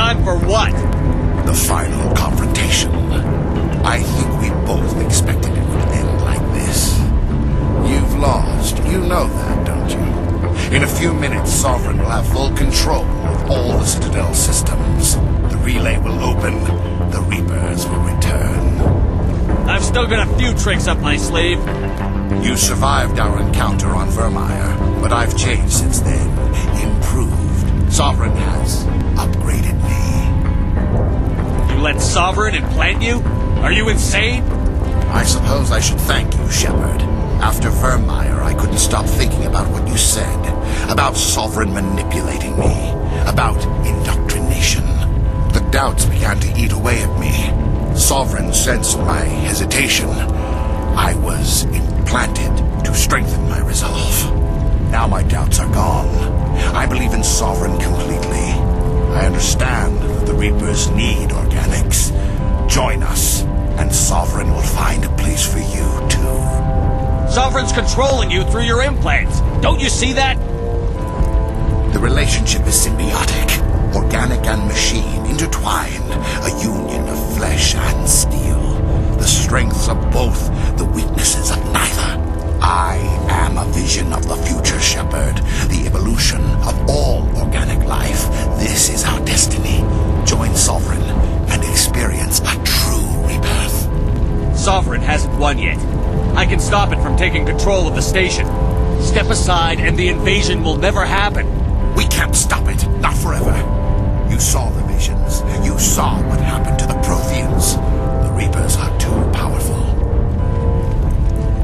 time for what? The final confrontation. I think we both expected it would end like this. You've lost. You know that, don't you? In a few minutes, Sovereign will have full control of all the Citadel systems. The relay will open. The Reapers will return. I've still got a few tricks up my sleeve. You survived our encounter on Virmire, but I've changed since then. Improved. Sovereign has upgraded. Let Sovereign implant you? Are you insane? I suppose I should thank you, Shepard. After Virmire, I couldn't stop thinking about what you said. About Sovereign manipulating me. About indoctrination. The doubts began to eat away at me. Sovereign sensed my hesitation. I was implanted to strengthen my resolve. Now my doubts are gone. I believe in Sovereign completely. I understand that the Reapers need organics. Join us, and Sovereign will find a place for you, too. Sovereign's controlling you through your implants. Don't you see that? The relationship is symbiotic. Organic and machine intertwined. A union of flesh and steel. The strengths of both, the weaknesses of neither. I am a vision of the future, Shepard. Can stop it from taking control of the station. Step aside and the invasion will never happen. We can't stop it. Not forever. You saw the visions. You saw what happened to the Protheans. The Reapers are too powerful.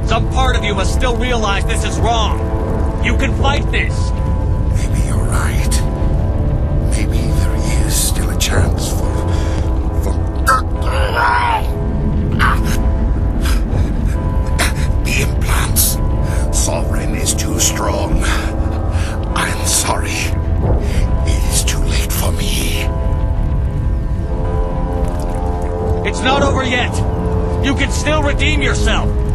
Some part of you must still realize this is wrong. You can fight this. Can still redeem yourself.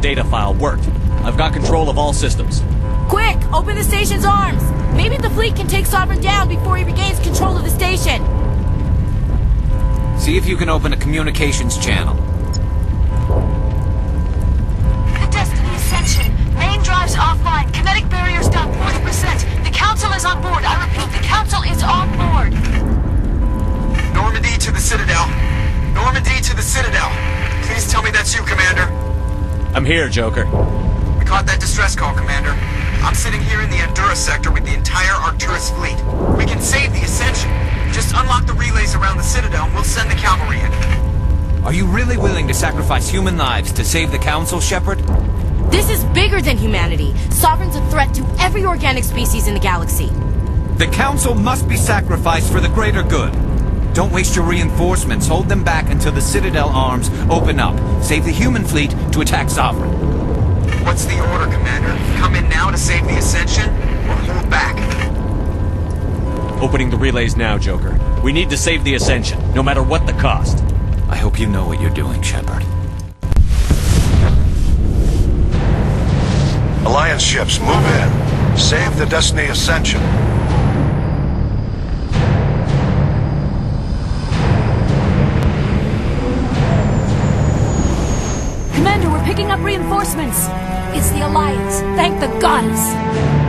Data file worked. I've got control of all systems. Quick! Open the station's arms! Maybe the fleet can take Sovereign down before he regains control of the station. See if you can open a communications channel. The Destiny Ascension. Main drives offline. Kinetic barriers down 40%. The Council is on board. I repeat, the Council is on board. Normandy to the Citadel. Normandy to the Citadel. Please tell me that's you, Commander. I'm here, Joker. We caught that distress call, Commander. I'm sitting here in the Endura sector with the entire Arcturus fleet. We can save the Ascension. Just unlock the relays around the Citadel and we'll send the cavalry in. Are you really willing to sacrifice human lives to save the Council, Shepard? This is bigger than humanity. Sovereign's a threat to every organic species in the galaxy. The Council must be sacrificed for the greater good. Don't waste your reinforcements. Hold them back until the Citadel arms open up. Save the human fleet to attack Sovereign. What's the order, Commander? Come in now to save the Ascension, or hold back? Opening the relays now, Joker. We need to save the Ascension, no matter what the cost. I hope you know what you're doing, Shepard. Alliance ships, move in. Save the Destiny Ascension. Picking up reinforcements. It's the Alliance. Thank the goddess.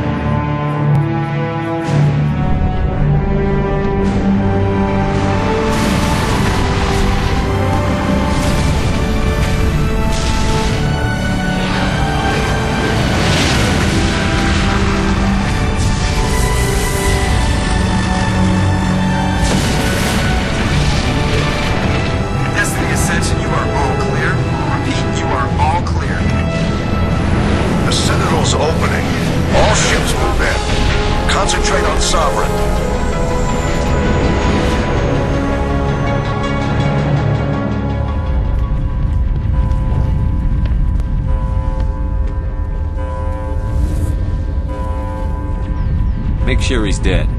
Make sure he's dead.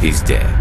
He's dead.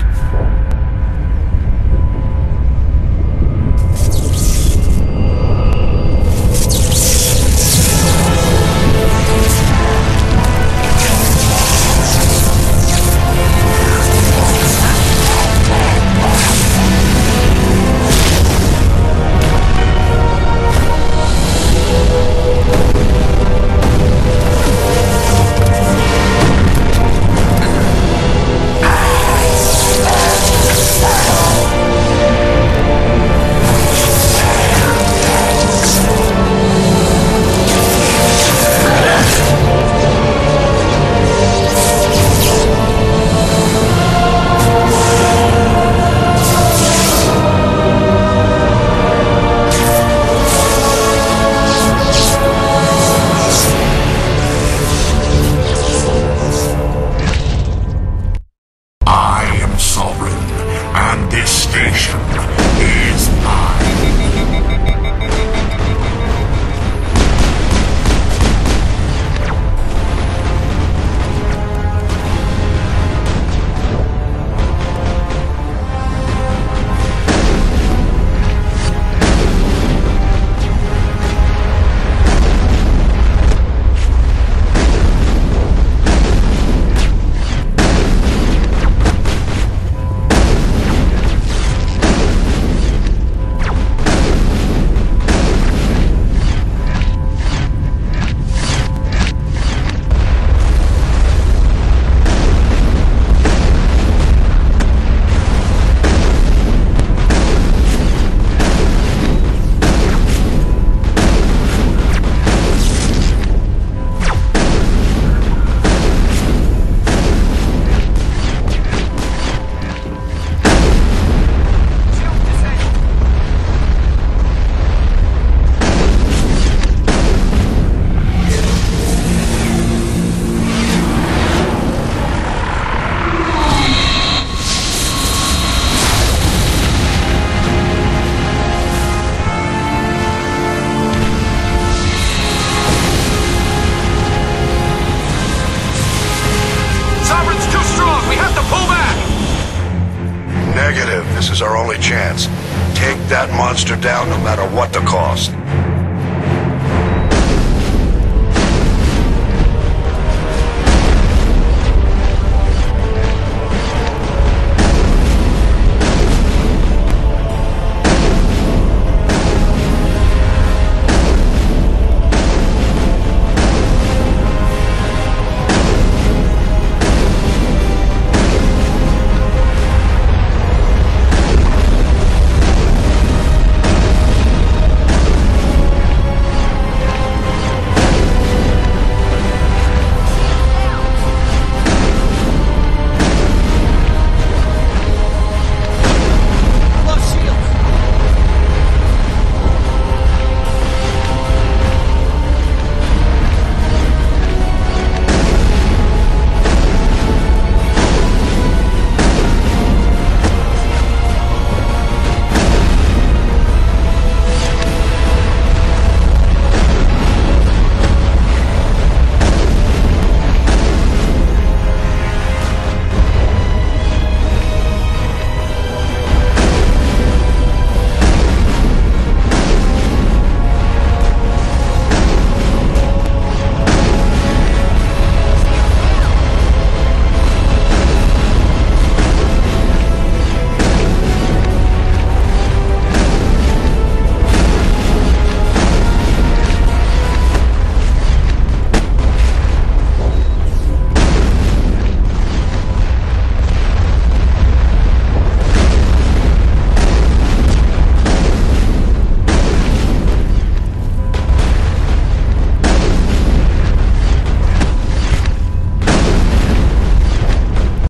Chance. Take that monster down no matter what the cost.